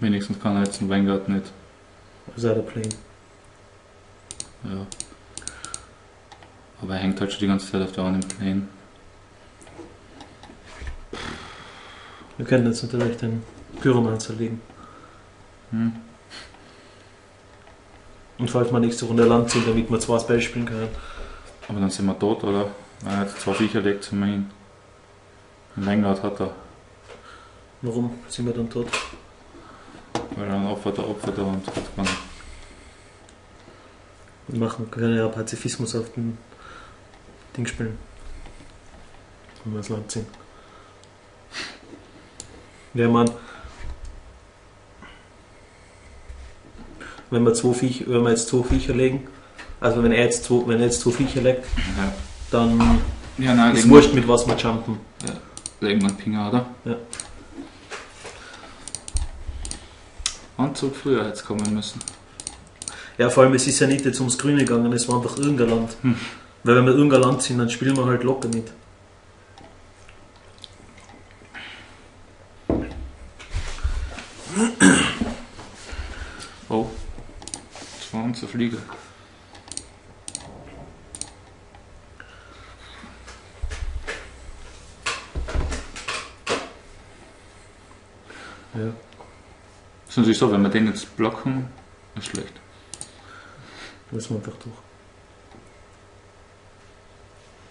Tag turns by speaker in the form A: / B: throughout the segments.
A: Wenigstens kann er jetzt den Vanguard nicht.
B: Was ist der Plane?
A: Ja. Aber er hängt halt schon die ganze Zeit auf der anderen Plane.
B: Wir können jetzt natürlich den Pyroman zerlegen.
A: Hm.
B: Und falls wir nächste Runde Land ziehen, damit wir zwei Spells spielen können.
A: Aber dann sind wir tot, oder? Er hat zwei Viecher legt zum hin. Den Vanguard hat er.
B: Warum sind wir dann tot?
A: Weil dann opfert er, opfert er und hat.
B: Wir machen, können ja Pazifismus auf den Ding spielen. Wenn wir das Land ziehen. Ja, man. Wenn wir, zwei Viech, wenn wir jetzt zwei Viecher legen, also wenn er jetzt zwei, wenn er jetzt zwei Viecher legt,
A: Ja,
B: dann
A: ja nein,
B: ist wurscht mit was wir jumpen.
A: wir, legen wir einen Pinger, oder?
B: Ja.
A: Anzug früher hätte es kommen müssen.
B: Ja, vor allem, es ist ja nicht jetzt ums Grüne gegangen, es war einfach irgendein Land.
A: Hm.
B: Weil wenn wir irgendein Land sind, dann spielen wir halt locker mit.
A: Oh. Das war unser Flieger.
B: Ja.
A: Ist natürlich so, wenn wir den jetzt blocken, ist schlecht.
B: Müssen wir einfach durch.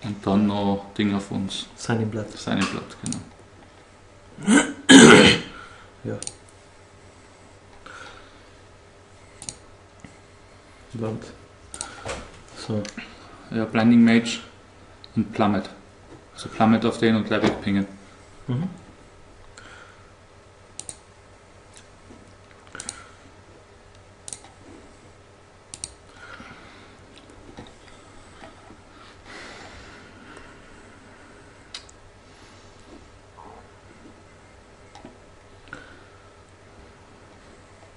A: Und dann noch Ding auf uns.
B: Sein im Blatt.
A: Seine Blatt, genau.
B: Ja. Land. So.
A: Ja, Blinding Mage und Plummet. Also Plummet auf den und gleich wegpingen.
B: Mhm.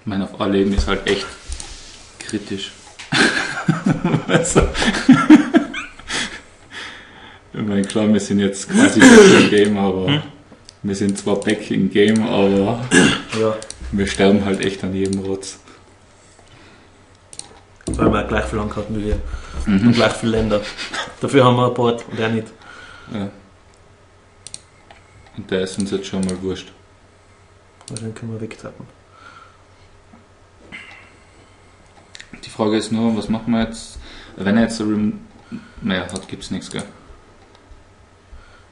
A: Ich meine, auf A-Leben ist halt echt kritisch. weißt du? Ich meine, klar, wir sind jetzt quasi back im Game, aber
B: Hm?
A: wir sind zwar back im Game, aber
B: Ja,
A: wir sterben halt echt an jedem Rotz.
B: weil wir gleich viel Land hatten wie wir. Und
A: Mhm.
B: gleich viele Länder. Dafür haben wir ein Board und er nicht.
A: Ja. Und der ist uns jetzt schon mal wurscht.
B: Weil dann können wir wegtappen.
A: Frage ist nur, was machen wir jetzt, wenn er jetzt so Rem naja, hat, gibt's nichts, gell?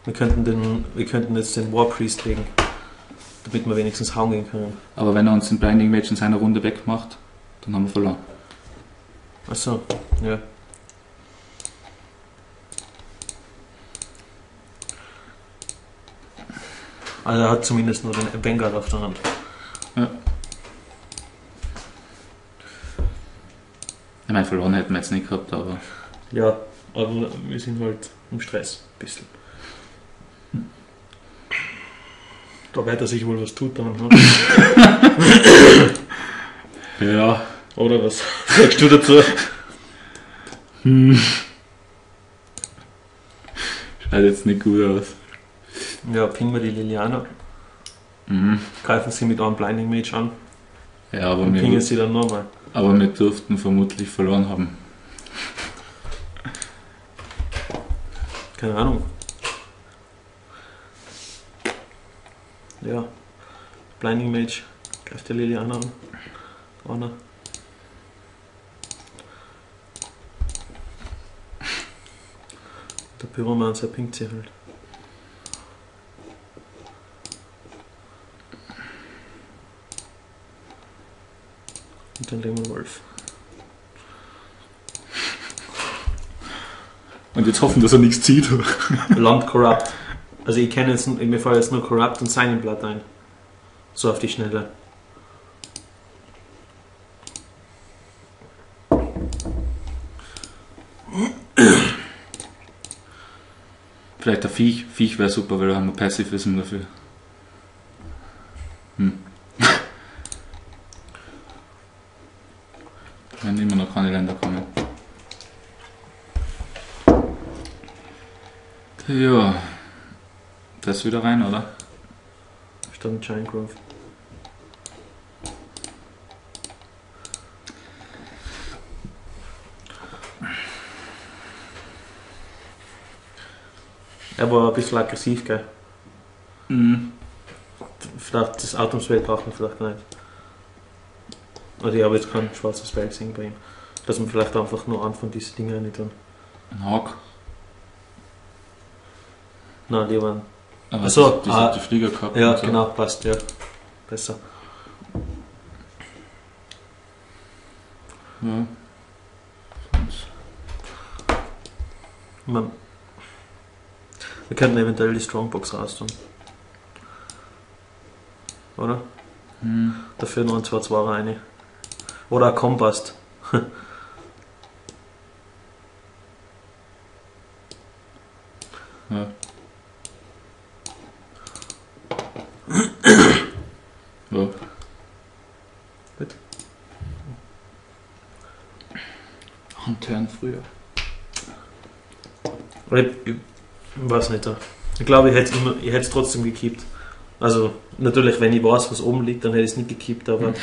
B: Wir könnten, den, wir könnten jetzt den War Priest legen. Damit wir wenigstens hauen gehen können.
A: Aber wenn er uns den Blinding Mage in seiner Runde wegmacht, dann haben wir verloren.
B: Achso, ja. Also er hat zumindest nur den Vanguard auf der Hand.
A: Ich meine, verloren hätten wir jetzt nicht gehabt, aber
B: Ja, aber wir sind halt im Stress. Ein bisschen. Da wird er sich wohl was tut dann. Ne?
A: ja.
B: Oder was sagst du dazu?
A: Hm. Schaut jetzt nicht gut aus.
B: Ja, pingen wir die Liliana,
A: Mhm.
B: greifen sie mit einem Blinding Mage an
A: Ja, aber
B: und pingen
A: wir,
B: sie dann nochmal.
A: Aber wir dürften vermutlich verloren haben.
B: Keine Ahnung. Ja. Blinding Mage. Greift der Liliana an. Anna. Der Pyromancer pinkt sie halt. Und dann legen wir Wolf.
A: Und jetzt hoffen, dass er nichts zieht.
B: Land Corrupt. Also ich kenne jetzt, mir fällt jetzt nur Corrupt und Signing Blood ein. So auf die Schnelle.
A: Vielleicht der Viech. Viech wäre super, weil da haben wir Pacifism dafür. Hm. wenn immer noch keine Länder Länderkanne. Ja, das wieder rein, oder?
B: Stand Er war ein bisschen aggressiv, gell?
A: Mhm.
B: Vielleicht das Atomswelt braucht man vielleicht nicht. Also ich habe jetzt kein schwarzes Spell gesehen bei ihm. Dass man vielleicht einfach nur einen von diesen Dingen nicht tun.
A: Ein Hawk.
B: Nein, lieber einen.
A: Aber
B: Ach so,
A: das, das
B: ah,
A: die Flieger gehabt.
B: Ja,
A: so.
B: genau, passt, ja. Besser.
A: Ja.
B: Man, wir könnten eventuell die Strongbox raus tun. Oder?
A: Hm.
B: Dafür nur ein 2-2 rein. Oder ein Kompass.
A: Ja. ja.
B: Gut.
A: Ein Turn früher.
B: Ich, ich weiß nicht. Ich glaube, ich hätte es trotzdem gekippt. Also, natürlich, wenn ich weiß, was oben liegt, dann hätte ich es nicht gekippt, aber.